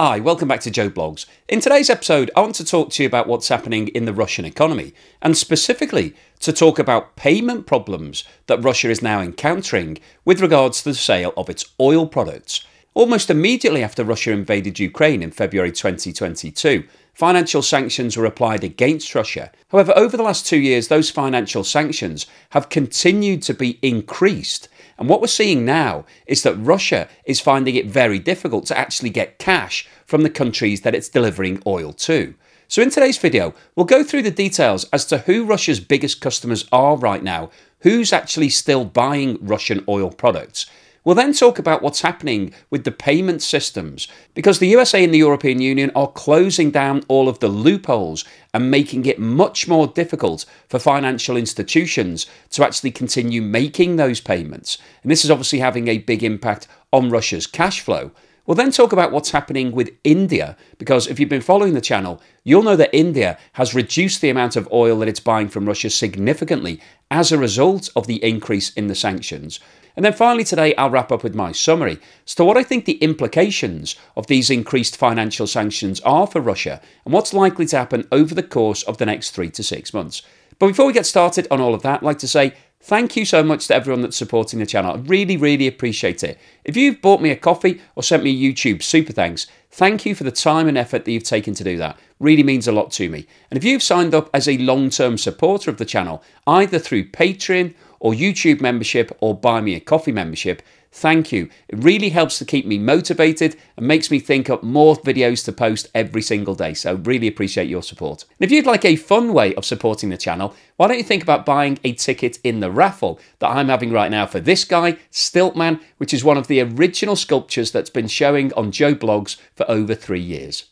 Hi, welcome back to Joe Blogs. In today's episode, I want to talk to you about what's happening in the Russian economy, and specifically to talk about payment problems that Russia is now encountering with regards to the sale of its oil products. Almost immediately after Russia invaded Ukraine in February 2022, financial sanctions were applied against Russia. However, over the last two years, those financial sanctions have continued to be increased and what we're seeing now is that Russia is finding it very difficult to actually get cash from the countries that it's delivering oil to. So, in today's video, we'll go through the details as to who Russia's biggest customers are right now, who's actually still buying Russian oil products, We'll then talk about what's happening with the payment systems because the USA and the European Union are closing down all of the loopholes and making it much more difficult for financial institutions to actually continue making those payments. And this is obviously having a big impact on Russia's cash flow. We'll then talk about what's happening with India, because if you've been following the channel, you'll know that India has reduced the amount of oil that it's buying from Russia significantly as a result of the increase in the sanctions. And then finally, today, I'll wrap up with my summary as to what I think the implications of these increased financial sanctions are for Russia and what's likely to happen over the course of the next three to six months. But before we get started on all of that, I'd like to say Thank you so much to everyone that's supporting the channel. I really, really appreciate it. If you've bought me a coffee or sent me a YouTube super thanks, thank you for the time and effort that you've taken to do that. Really means a lot to me. And if you've signed up as a long term supporter of the channel, either through Patreon or YouTube membership or Buy Me a Coffee membership, thank you. It really helps to keep me motivated and makes me think up more videos to post every single day. So, really appreciate your support. And if you'd like a fun way of supporting the channel, why don't you think about buying a ticket in the raffle that I'm having right now for this guy, Stiltman, which is one of the original sculptures that's been showing on Joe Blogs for over three years.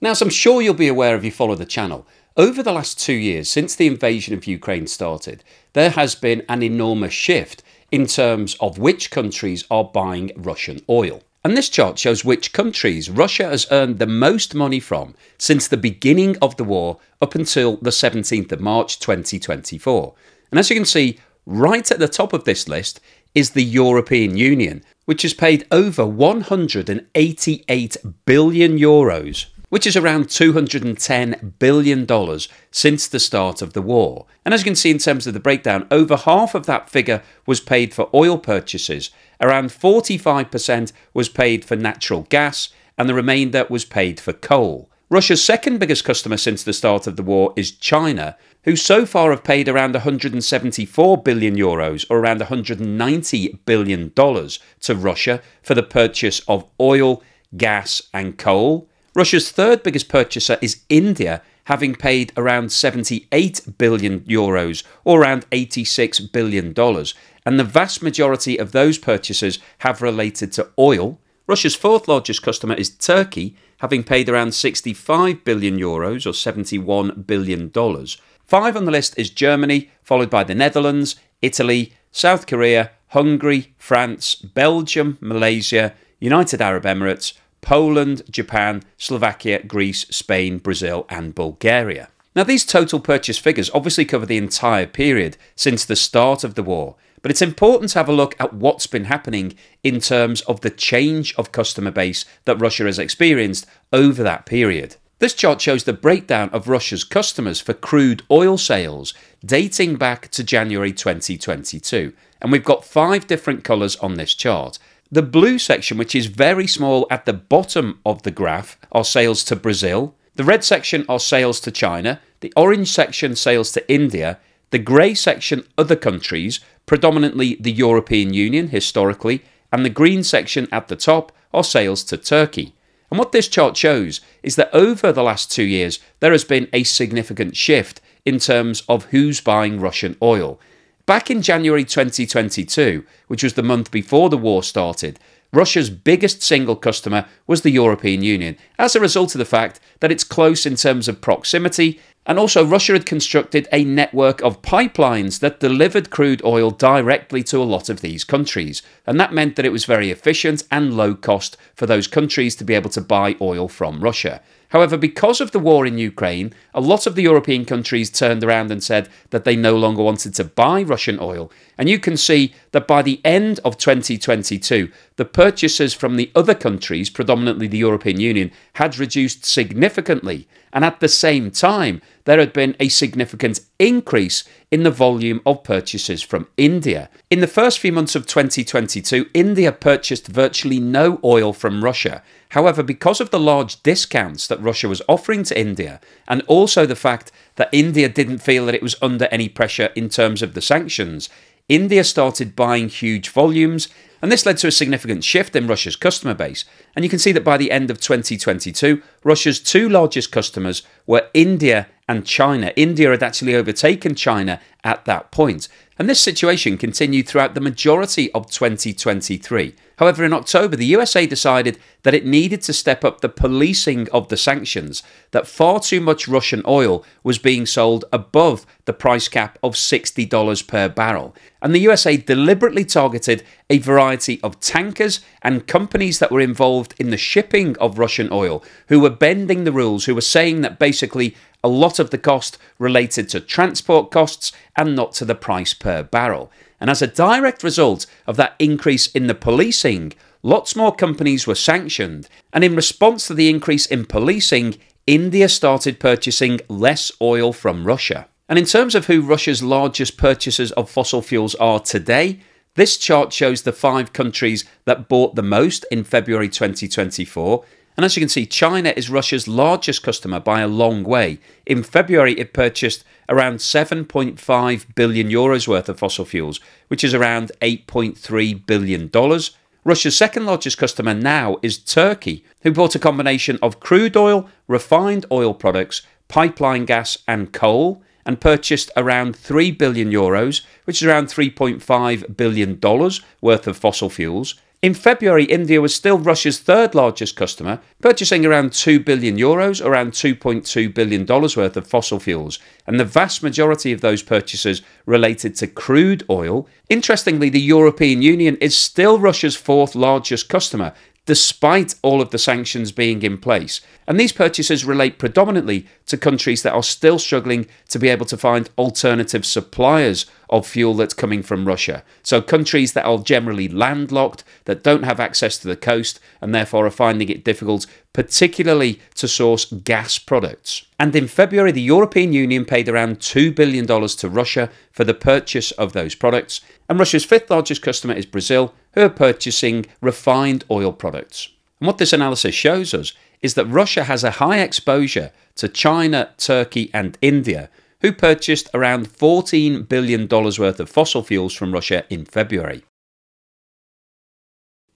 Now, as I'm sure you'll be aware if you follow the channel, over the last two years, since the invasion of Ukraine started, there has been an enormous shift in terms of which countries are buying Russian oil. And this chart shows which countries Russia has earned the most money from since the beginning of the war up until the 17th of March 2024. And as you can see, right at the top of this list is the European Union, which has paid over 188 billion euros which is around $210 billion since the start of the war. And as you can see in terms of the breakdown, over half of that figure was paid for oil purchases, around 45% was paid for natural gas, and the remainder was paid for coal. Russia's second biggest customer since the start of the war is China, who so far have paid around 174 billion euros or around 190 billion dollars to Russia for the purchase of oil, gas, and coal. Russia's third biggest purchaser is India, having paid around 78 billion euros or around 86 billion dollars, and the vast majority of those purchases have related to oil. Russia's fourth largest customer is Turkey, having paid around 65 billion euros or 71 billion dollars. Five on the list is Germany, followed by the Netherlands, Italy, South Korea, Hungary, France, Belgium, Malaysia, United Arab Emirates, Poland, Japan, Slovakia, Greece, Spain, Brazil, and Bulgaria. Now, these total purchase figures obviously cover the entire period since the start of the war, but it's important to have a look at what's been happening in terms of the change of customer base that Russia has experienced over that period. This chart shows the breakdown of Russia's customers for crude oil sales dating back to January 2022. And we've got five different colours on this chart. The blue section, which is very small at the bottom of the graph, are sales to Brazil. The red section are sales to China. The orange section, sales to India. The grey section, other countries, predominantly the European Union historically. And the green section at the top are sales to Turkey. And what this chart shows is that over the last two years, there has been a significant shift in terms of who's buying Russian oil. Back in January 2022, which was the month before the war started, Russia's biggest single customer was the European Union, as a result of the fact that it's close in terms of proximity, and also Russia had constructed a network of pipelines that delivered crude oil directly to a lot of these countries, and that meant that it was very efficient and low cost for those countries to be able to buy oil from Russia. However, because of the war in Ukraine, a lot of the European countries turned around and said that they no longer wanted to buy Russian oil. And you can see that by the end of 2022, the purchases from the other countries, predominantly the European Union, had reduced significantly. And at the same time, there had been a significant increase in the volume of purchases from India. In the first few months of 2022, India purchased virtually no oil from Russia. However, because of the large discounts that Russia was offering to India, and also the fact that India didn't feel that it was under any pressure in terms of the sanctions, India started buying huge volumes, and this led to a significant shift in Russia's customer base. And you can see that by the end of 2022, Russia's two largest customers were India and China. India had actually overtaken China at that point. And this situation continued throughout the majority of 2023. However, in October, the USA decided that it needed to step up the policing of the sanctions, that far too much Russian oil was being sold above the price cap of $60 per barrel. And the USA deliberately targeted a variety of tankers and companies that were involved in the shipping of Russian oil, who were bending the rules, who were saying that basically a lot of the cost related to transport costs and not to the price per barrel. And as a direct result of that increase in the policing, lots more companies were sanctioned. And in response to the increase in policing, India started purchasing less oil from Russia. And in terms of who Russia's largest purchasers of fossil fuels are today, this chart shows the five countries that bought the most in February 2024. And as you can see, China is Russia's largest customer by a long way. In February, it purchased around 7.5 billion euros worth of fossil fuels, which is around 8.3 billion dollars. Russia's second largest customer now is Turkey, who bought a combination of crude oil, refined oil products, pipeline gas, and coal, and purchased around 3 billion euros, which is around 3.5 billion dollars worth of fossil fuels. In February, India was still Russia's third largest customer, purchasing around 2 billion euros, around $2.2 billion worth of fossil fuels, and the vast majority of those purchases related to crude oil. Interestingly, the European Union is still Russia's fourth largest customer, despite all of the sanctions being in place. And these purchases relate predominantly to countries that are still struggling to be able to find alternative suppliers of fuel that's coming from Russia. So, countries that are generally landlocked, that don't have access to the coast, and therefore are finding it difficult, particularly to source gas products. And in February, the European Union paid around $2 billion to Russia for the purchase of those products. And Russia's fifth largest customer is Brazil, who are purchasing refined oil products. And what this analysis shows us is that Russia has a high exposure to China, Turkey, and India, who purchased around $14 billion worth of fossil fuels from Russia in February.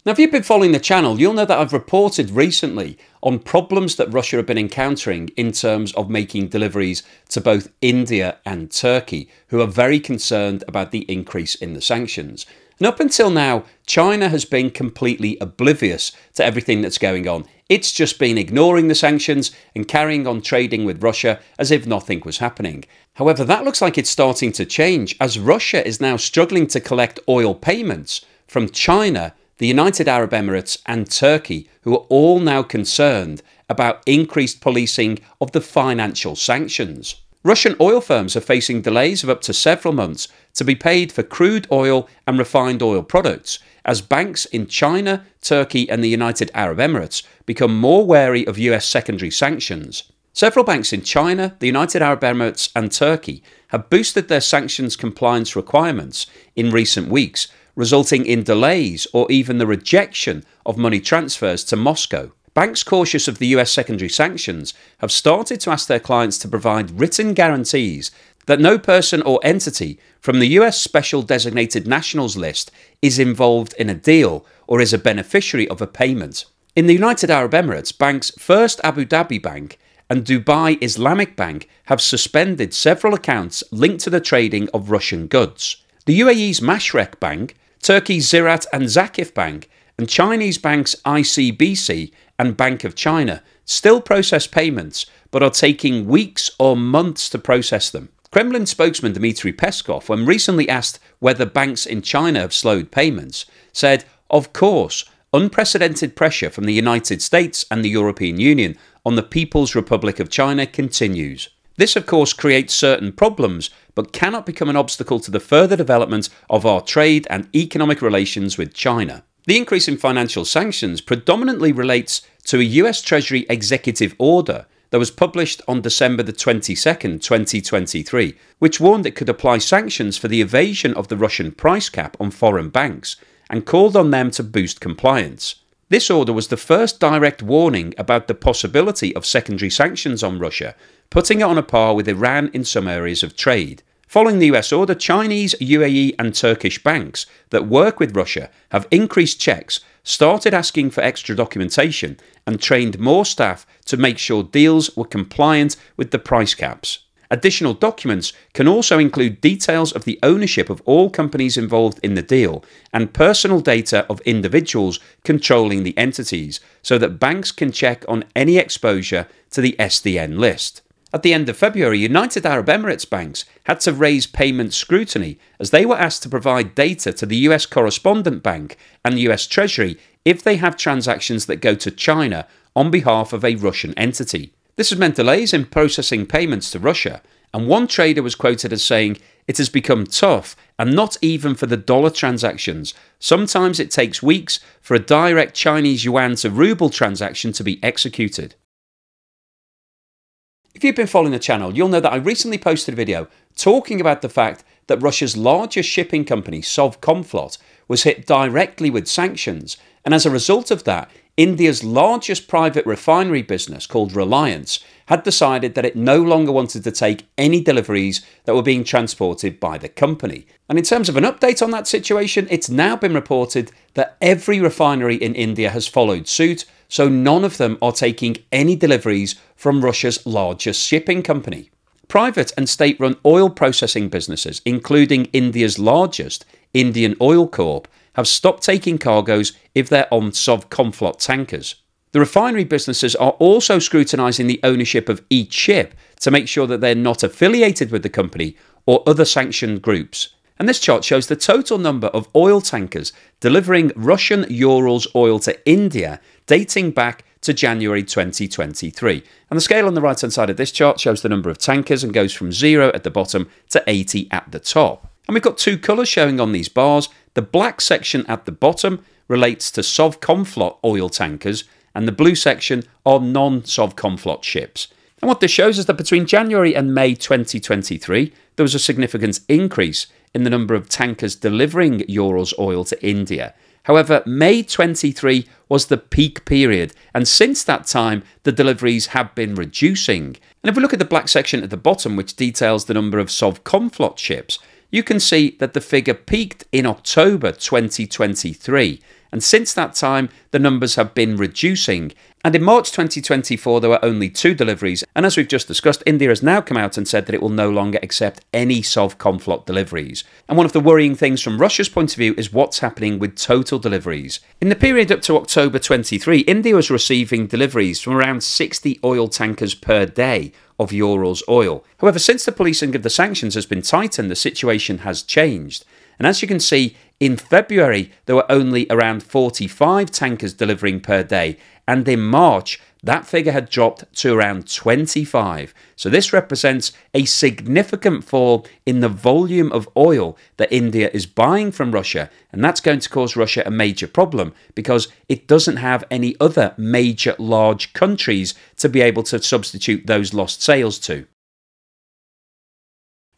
Now, if you've been following the channel, you'll know that I've reported recently on problems that Russia have been encountering in terms of making deliveries to both India and Turkey, who are very concerned about the increase in the sanctions. And up until now, China has been completely oblivious to everything that's going on. It's just been ignoring the sanctions and carrying on trading with Russia as if nothing was happening. However, that looks like it's starting to change as Russia is now struggling to collect oil payments from China the United Arab Emirates, and Turkey, who are all now concerned about increased policing of the financial sanctions. Russian oil firms are facing delays of up to several months to be paid for crude oil and refined oil products as banks in China, Turkey, and the United Arab Emirates become more wary of US secondary sanctions. Several banks in China, the United Arab Emirates, and Turkey have boosted their sanctions compliance requirements in recent weeks resulting in delays or even the rejection of money transfers to Moscow. Banks cautious of the US secondary sanctions have started to ask their clients to provide written guarantees that no person or entity from the US Special Designated Nationals list is involved in a deal or is a beneficiary of a payment. In the United Arab Emirates, banks First Abu Dhabi Bank and Dubai Islamic Bank have suspended several accounts linked to the trading of Russian goods. The UAE's Mashreq Bank Turkey's Ziraat and Vakif Bank, and Chinese banks ICBC and Bank of China still process payments but are taking weeks or months to process them. Kremlin spokesman Dmitry Peskov, when recently asked whether banks in China have slowed payments, said, Of course, unprecedented pressure from the United States and the European Union on the People's Republic of China continues. This, of course, creates certain problems, but cannot become an obstacle to the further development of our trade and economic relations with China. The increase in financial sanctions predominantly relates to a US Treasury executive order that was published on December the 22nd, 2023, which warned it could apply sanctions for the evasion of the Russian price cap on foreign banks and called on them to boost compliance. This order was the first direct warning about the possibility of secondary sanctions on Russia, putting it on a par with Iran in some areas of trade. Following the US order, Chinese, UAE, and Turkish banks that work with Russia have increased checks, started asking for extra documentation, and trained more staff to make sure deals were compliant with the price caps. Additional documents can also include details of the ownership of all companies involved in the deal and personal data of individuals controlling the entities so that banks can check on any exposure to the SDN list. At the end of February, United Arab Emirates banks had to raise payment scrutiny as they were asked to provide data to the US Correspondent Bank and the US Treasury if they have transactions that go to China on behalf of a Russian entity. This has meant delays in processing payments to Russia, and one trader was quoted as saying, It has become tough, and not even for the dollar transactions. Sometimes it takes weeks for a direct Chinese yuan to ruble transaction to be executed. If you've been following the channel, you'll know that I recently posted a video talking about the fact that Russia's largest shipping company, Sovcomflot, was hit directly with sanctions, and as a result of that, India's largest private refinery business, called Reliance, had decided that it no longer wanted to take any deliveries that were being transported by the company. And in terms of an update on that situation, it's now been reported that every refinery in India has followed suit, so none of them are taking any deliveries from Russia's largest shipping company. Private and state run oil processing businesses, including India's largest, Indian Oil Corp, have stopped taking cargoes if they're on Sovcomflot tankers. The refinery businesses are also scrutinising the ownership of each ship to make sure that they're not affiliated with the company or other sanctioned groups. And this chart shows the total number of oil tankers delivering Russian Urals oil to India dating back to January 2023. And the scale on the right hand side of this chart shows the number of tankers and goes from zero at the bottom to 80 at the top. And we've got two colours showing on these bars. The black section at the bottom relates to Sovcomflot oil tankers, and the blue section are non Sovcomflot ships. And what this shows is that between January and May 2023, there was a significant increase in the number of tankers delivering Urals oil to India. However, May 23 was the peak period, and since that time, the deliveries have been reducing. And if we look at the black section at the bottom, which details the number of Sovcomflot ships, you can see that the figure peaked in October 2023. And since that time, the numbers have been reducing. And in March 2024, there were only two deliveries. And as we've just discussed, India has now come out and said that it will no longer accept any Sovcomflot deliveries. And one of the worrying things from Russia's point of view is what's happening with total deliveries. In the period up to October 23, India was receiving deliveries from around 60 oil tankers per day of Urals oil. However, since the policing of the sanctions has been tightened, the situation has changed. And as you can see, in February, there were only around 45 tankers delivering per day, and in March, that figure had dropped to around 25. So this represents a significant fall in the volume of oil that India is buying from Russia, and that's going to cause Russia a major problem because it doesn't have any other major large countries to be able to substitute those lost sales to.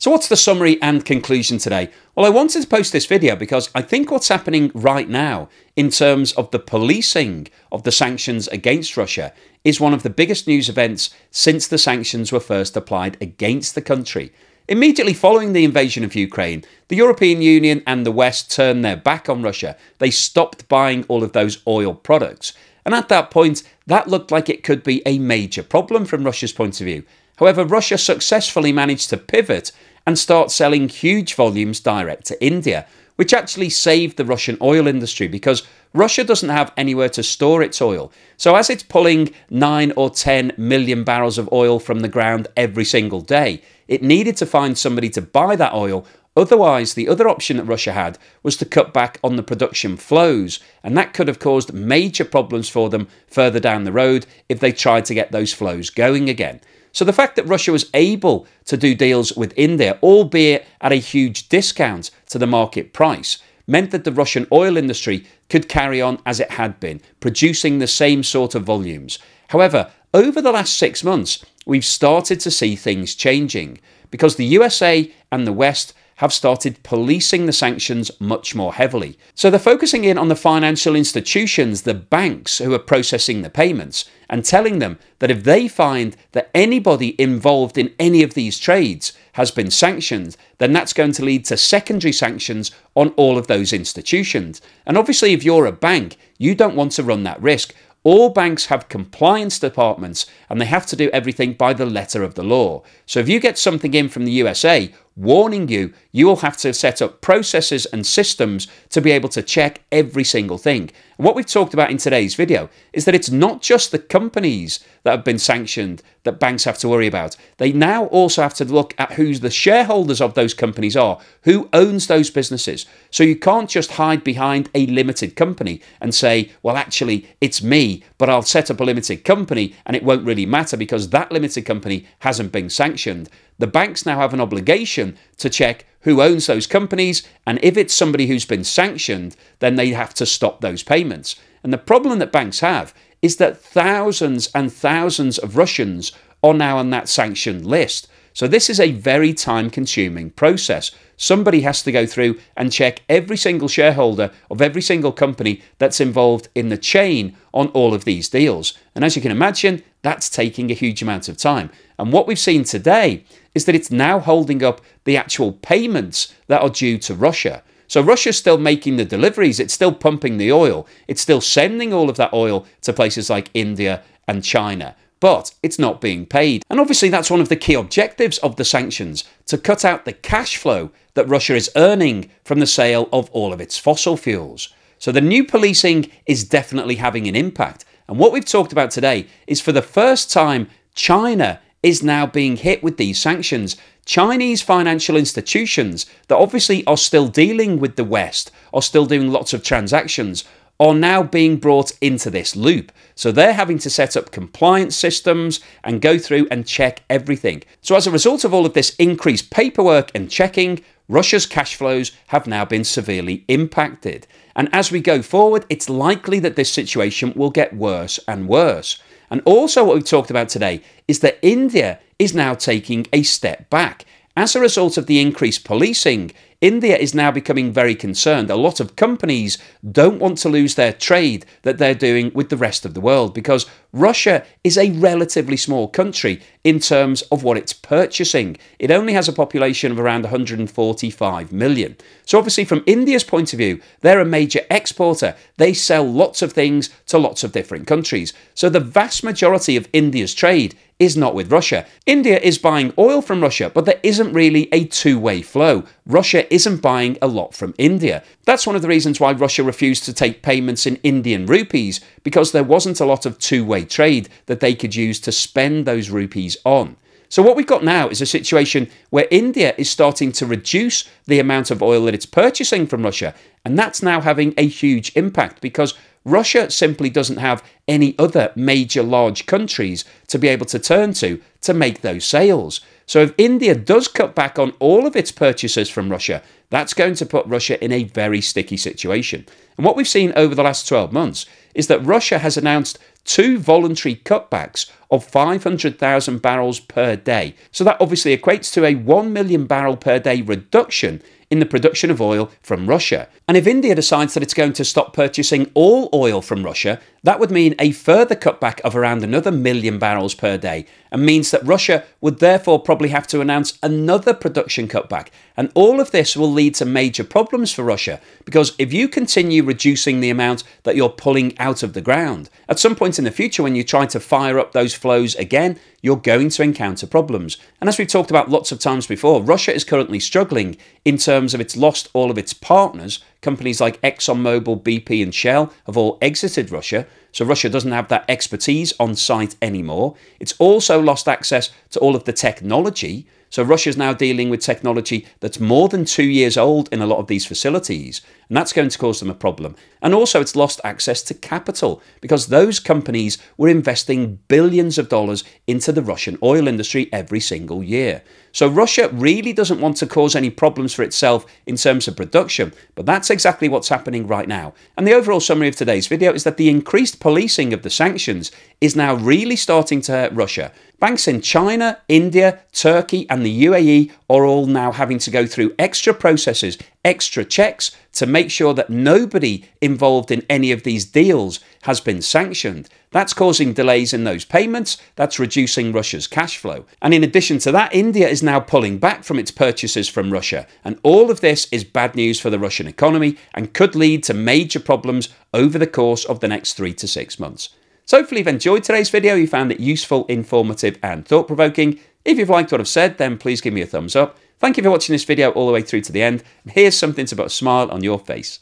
So what's the summary and conclusion today? Well, I wanted to post this video because I think what's happening right now in terms of the policing of the sanctions against Russia is one of the biggest news events since the sanctions were first applied against the country. Immediately following the invasion of Ukraine, the European Union and the West turned their back on Russia. They stopped buying all of those oil products. And at that point, that looked like it could be a major problem from Russia's point of view. However, Russia successfully managed to pivot and start selling huge volumes direct to India, which actually saved the Russian oil industry because Russia doesn't have anywhere to store its oil. So, as it's pulling 9 or 10 million barrels of oil from the ground every single day, it needed to find somebody to buy that oil Otherwise, the other option that Russia had was to cut back on the production flows, and that could have caused major problems for them further down the road if they tried to get those flows going again. So the fact that Russia was able to do deals with India, albeit at a huge discount to the market price, meant that the Russian oil industry could carry on as it had been, producing the same sort of volumes. However, over the last six months, we've started to see things changing because the USA and the West have started policing the sanctions much more heavily. So they're focusing in on the financial institutions, the banks who are processing the payments, and telling them that if they find that anybody involved in any of these trades has been sanctioned, then that's going to lead to secondary sanctions on all of those institutions. And obviously, if you're a bank, you don't want to run that risk. All banks have compliance departments and they have to do everything by the letter of the law. So if you get something in from the USA warning you, you will have to set up processes and systems to be able to check every single thing. And what we've talked about in today's video is that it's not just the companies that have been sanctioned that banks have to worry about. They now also have to look at who the shareholders of those companies are, who owns those businesses. So you can't just hide behind a limited company and say, well, actually, it's me, but I'll set up a limited company and it won't really matter because that limited company hasn't been sanctioned. The banks now have an obligation to check who owns those companies, and if it's somebody who's been sanctioned, then they have to stop those payments. And the problem that banks have is that thousands and thousands of Russians are now on that sanctioned list. So this is a very time consuming process. Somebody has to go through and check every single shareholder of every single company that's involved in the chain on all of these deals. And as you can imagine, that's taking a huge amount of time. And what we've seen today is that it's now holding up the actual payments that are due to Russia. So Russia's still making the deliveries, it's still pumping the oil, it's still sending all of that oil to places like India and China. But it's not being paid. And obviously, that's one of the key objectives of the sanctions to cut out the cash flow that Russia is earning from the sale of all of its fossil fuels. So the new policing is definitely having an impact. And what we've talked about today is for the first time, China is now being hit with these sanctions. Chinese financial institutions that obviously are still dealing with the West, are still doing lots of transactions, are now being brought into this loop. So they're having to set up compliance systems and go through and check everything. So as a result of all of this increased paperwork and checking, Russia's cash flows have now been severely impacted. And as we go forward, it's likely that this situation will get worse and worse. And also, what we've talked about today is that India is now taking a step back. As a result of the increased policing, India is now becoming very concerned. A lot of companies don't want to lose their trade that they're doing with the rest of the world because Russia is a relatively small country in terms of what it's purchasing. It only has a population of around 145 million. So, obviously, from India's point of view, they're a major exporter. They sell lots of things to lots of different countries. So, the vast majority of India's trade is not with Russia. India is buying oil from Russia, but there isn't really a two way flow. Russia isn't buying a lot from India. That's one of the reasons why Russia refused to take payments in Indian rupees, because there wasn't a lot of two way trade that they could use to spend those rupees on. So, what we've got now is a situation where India is starting to reduce the amount of oil that it's purchasing from Russia, and that's now having a huge impact because Russia simply doesn't have any other major large countries to be able to turn to to make those sales. So if India does cut back on all of its purchases from Russia, that's going to put Russia in a very sticky situation. And what we've seen over the last 12 months is that Russia has announced two voluntary cutbacks of 500,000 barrels per day. So that obviously equates to a 1 million barrel per day reduction in the production of oil from Russia. And if India decides that it's going to stop purchasing all oil from Russia, that would mean a further cutback of around another million barrels per day, and means that Russia would therefore probably have to announce another production cutback. And all of this will lead to major problems for Russia, because if you continue reducing the amount that you're pulling out of the ground, at some point in the future when you try to fire up those flows again, you're going to encounter problems. And as we've talked about lots of times before, Russia is currently struggling in terms of it's lost all of its partners. Companies like ExxonMobil, BP, and Shell have all exited Russia. So Russia doesn't have that expertise on site anymore. It's also lost access to all of the technology. So Russia's now dealing with technology that's more than two years old in a lot of these facilities, and that's going to cause them a problem. And also, it's lost access to capital because those companies were investing billions of dollars into the Russian oil industry every single year. So Russia really doesn't want to cause any problems for itself in terms of production, but that's exactly what's happening right now. And the overall summary of today's video is that the increased policing of the sanctions is now really starting to hurt Russia. Banks in China, India, Turkey, and the UAE are all now having to go through extra processes, extra checks to make sure that nobody involved in any of these deals has been sanctioned. That's causing delays in those payments, that's reducing Russia's cash flow. And in addition to that, India is now pulling back from its purchases from Russia. And all of this is bad news for the Russian economy and could lead to major problems over the course of the next three to six months. So hopefully you've enjoyed today's video, you found it useful, informative and thought-provoking. If you've liked what I've said, then please give me a thumbs up. Thank you for watching this video all the way through to the end. And here's something to put a smile on your face.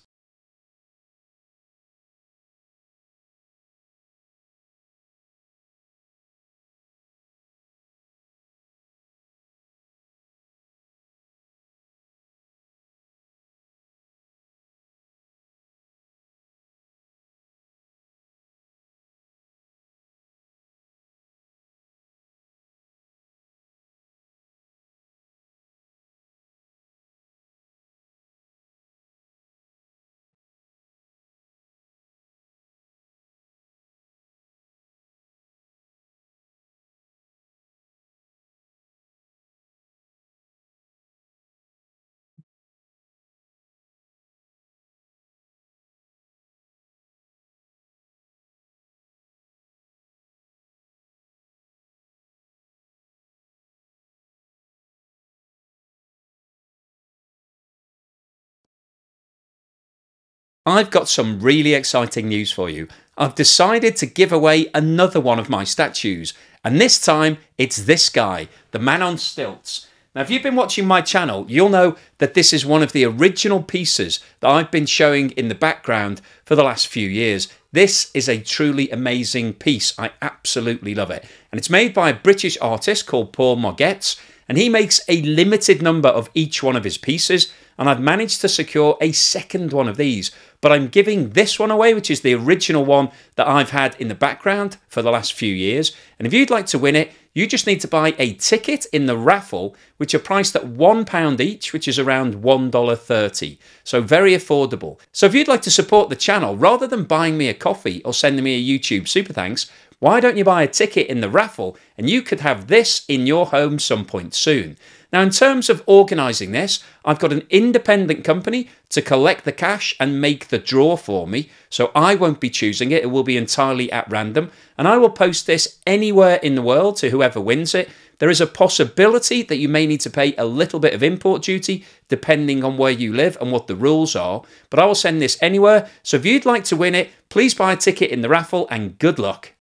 I've got some really exciting news for you. I've decided to give away another one of my statues, and this time it's this guy, the man on stilts. Now, if you've been watching my channel, you'll know that this is one of the original pieces that I've been showing in the background for the last few years. This is a truly amazing piece. I absolutely love it. And it's made by a British artist called Paul Margetts, and he makes a limited number of each one of his pieces and I've managed to secure a second one of these. But I'm giving this one away, which is the original one that I've had in the background for the last few years. And if you'd like to win it, you just need to buy a ticket in the raffle, which are priced at £1 each, which is around $1.30. So very affordable. So if you'd like to support the channel, rather than buying me a coffee or sending me a YouTube super thanks, why don't you buy a ticket in the raffle and you could have this in your home some point soon? Now, in terms of organising this, I've got an independent company to collect the cash and make the draw for me. So I won't be choosing it, it will be entirely at random. And I will post this anywhere in the world to whoever wins it. There is a possibility that you may need to pay a little bit of import duty depending on where you live and what the rules are. But I will send this anywhere. So if you'd like to win it, please buy a ticket in the raffle and good luck.